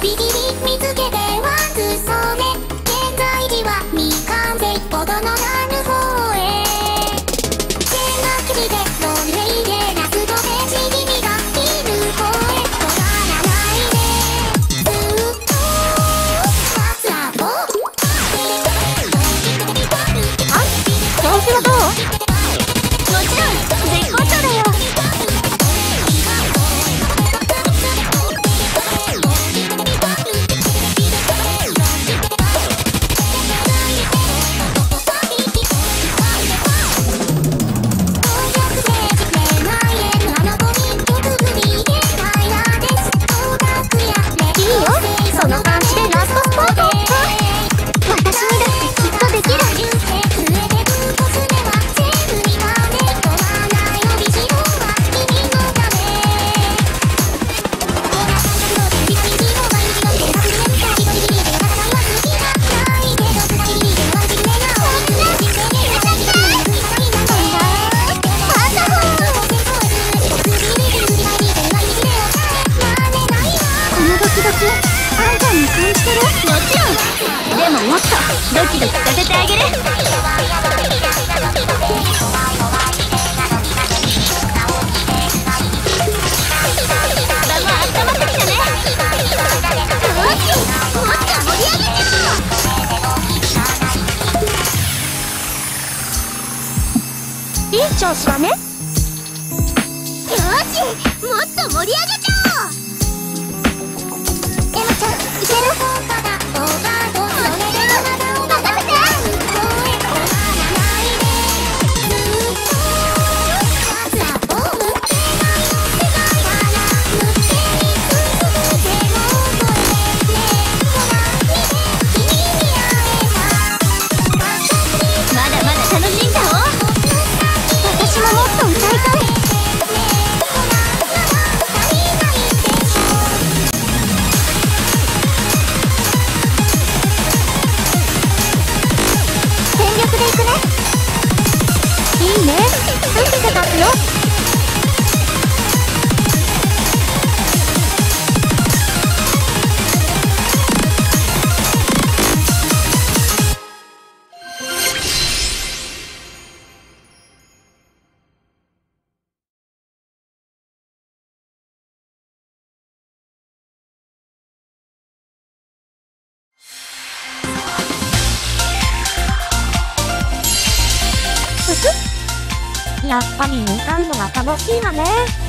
び切り見つけてはクソれ現在地は未完成ほどのなる方へ。弦楽りでロンレイでなすとべし君がいる方へ。止まらないでずっとまずは僕はい調子はどうもちろんでももっとドキドキさせてあげる。調子だね。よしもっと盛り上げやっぱり歌うのが楽しいわね。